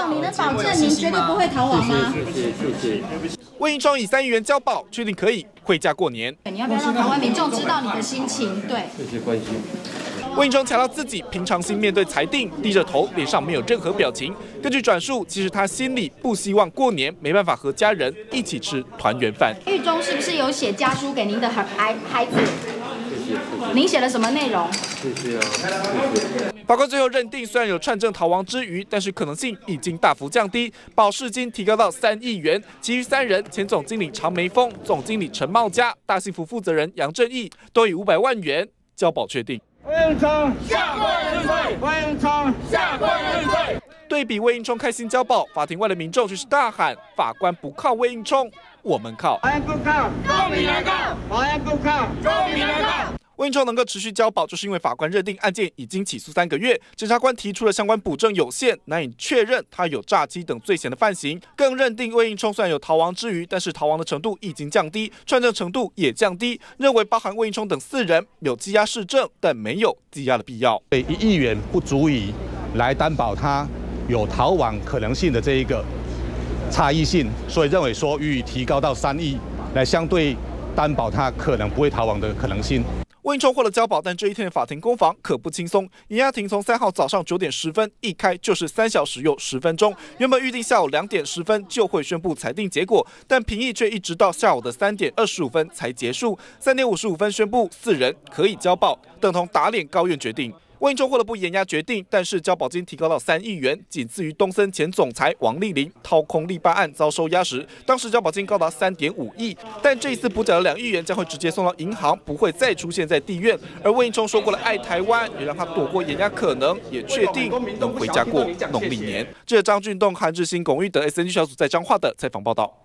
总，你能保证您绝对不会逃亡吗？谢谢谢谢。魏英昌以三亿元交保，确定可以回家过年。你要不要让台湾民众知道你的心情？对，谢谢关心。魏英昌强调自己平常心面对裁定，低着头，脸上没有任何表情。根据转述，其实他心里不希望过年没办法和家人一起吃团圆饭。狱中是不是有写家书给您的孩孩孩子？谢谢。您写了什么内容？谢谢啊，谢谢。法官最后认定，虽然有串证逃亡之余，但是可能性已经大幅降低，保释金提高到三亿元。其余三人，前总经理常梅峰、总经理陈茂佳、大幸福负责人杨正义，都以五百万元交保确定。魏应昌下跪认罪，魏应昌下跪认罪。对比魏应冲开心交保，法庭外的民众却是大喊：“法官不靠魏应冲，我们靠。”法院不靠，公民来靠；法院不靠，公民来靠。魏应冲能够持续交保，就是因为法官认定案件已经起诉三个月，检察官提出了相关补证有限，难以确认他有诈欺等罪嫌的犯行，更认定魏应冲虽然有逃亡之余，但是逃亡的程度已经降低，串证程度也降低，认为包含魏应冲等四人有羁押事证，但没有羁押的必要。对一亿元不足以来担保他有逃亡可能性的这一个差异性，所以认为说予以提高到三亿，来相对担保他可能不会逃亡的可能性。魏应冲获了交保，但这一天的法庭攻防可不轻松。延押庭从三号早上九点十分一开就是三小时又十分钟，原本预定下午两点十分就会宣布裁定结果，但评议却一直到下午的三点二十五分才结束。三点五十五分宣布四人可以交保，等同打脸高院决定。魏应冲获了不延押决定，但是交保金提高到三亿元，仅次于东森前总裁王丽玲掏空立办案遭收押时，当时交保金高达三点五亿。但这一次补缴的两亿元将会直接送到银行，不会再出现在地院。而魏应冲说过了爱台湾，也让他躲过延押可能，也确定能回家过农历年。记者张俊栋、韩志新、龚玉德 S N G 小组在彰化的采访报道。